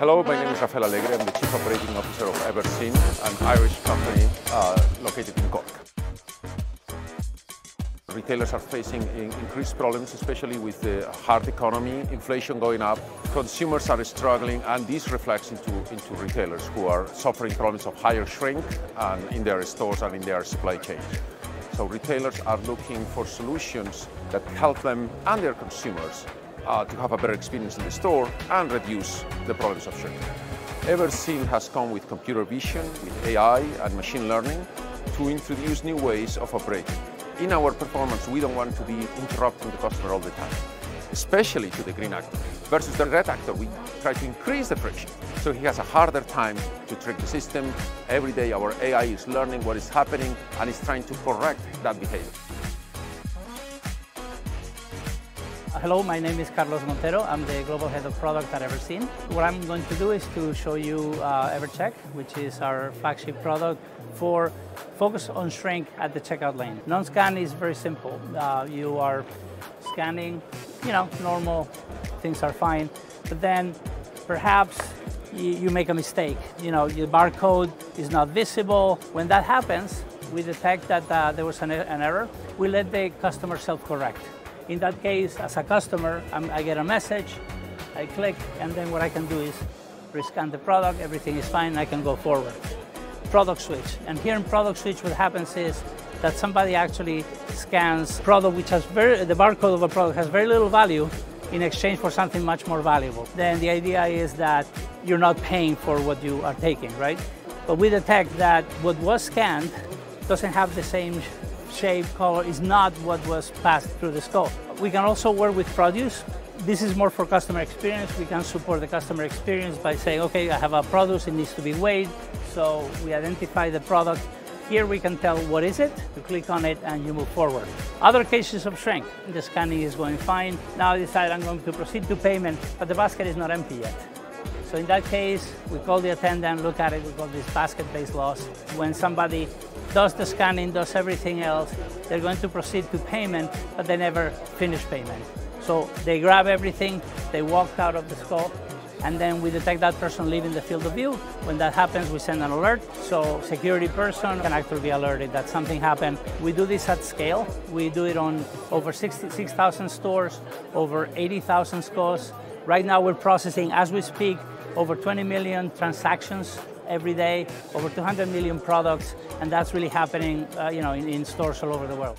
Hello, my name is Rafael Alegre. I'm the Chief Operating Officer of Everseen, an Irish company uh, located in Cork. Retailers are facing increased problems, especially with the hard economy, inflation going up. Consumers are struggling, and this reflects into, into retailers who are suffering problems of higher shrink and in their stores and in their supply chains. So retailers are looking for solutions that help them and their consumers uh, to have a better experience in the store and reduce the problems of shrink. Everseen has come with computer vision, with AI and machine learning to introduce new ways of operating. In our performance, we don't want to be interrupting the customer all the time, especially to the green actor. Versus the red actor, we try to increase the friction. So he has a harder time to trick the system. Every day our AI is learning what is happening and is trying to correct that behavior. Hello, my name is Carlos Montero. I'm the Global Head of Product at Everseen. What I'm going to do is to show you uh, EverCheck, which is our flagship product for focus on shrink at the checkout lane. Non-scan is very simple. Uh, you are scanning, you know, normal, things are fine. But then perhaps you, make a mistake. You know, your barcode is not visible. When that happens, we detect that uh, there was an, an error. We let the customer self-correct. In that case, as a customer, I'm, i get a message, I click, and then what I can do is rescan the product, everything is fine, I can go forward. Product switch. And here in product switch, what happens is that somebody actually scans product which has very, the barcode of a product has very little value in exchange for something much more valuable. Then the idea is that you're not paying for what you are taking, right? But we detect that what was scanned doesn't have the same shape, color is not what was passed through the scope. We can also work with produce. This is more for customer experience. We can support the customer experience by saying, okay, I have a produce, it needs to be weighed. So we identify the product. Here we can tell what is it, you click on it and you move forward. Other cases of shrink, the scanning is going fine. Now I decide I'm going to proceed to payment, but the basket is not empty yet. So in that case, we call the attendant, look at it, we call this basket-based loss. When somebody does the scanning, does everything else, they're going to proceed to payment, but they never finish payment. So they grab everything, they walk out of the scope, and then we detect that person leaving the field of view. When that happens, we send an alert, so security person can actually be alerted that something happened. We do this at scale. We do it on over 66,000 stores, over 80,000 stores. Right now we're processing, as we speak, over 20 million transactions every day, over 200 million products, and that's really happening uh, you know, in, in stores all over the world.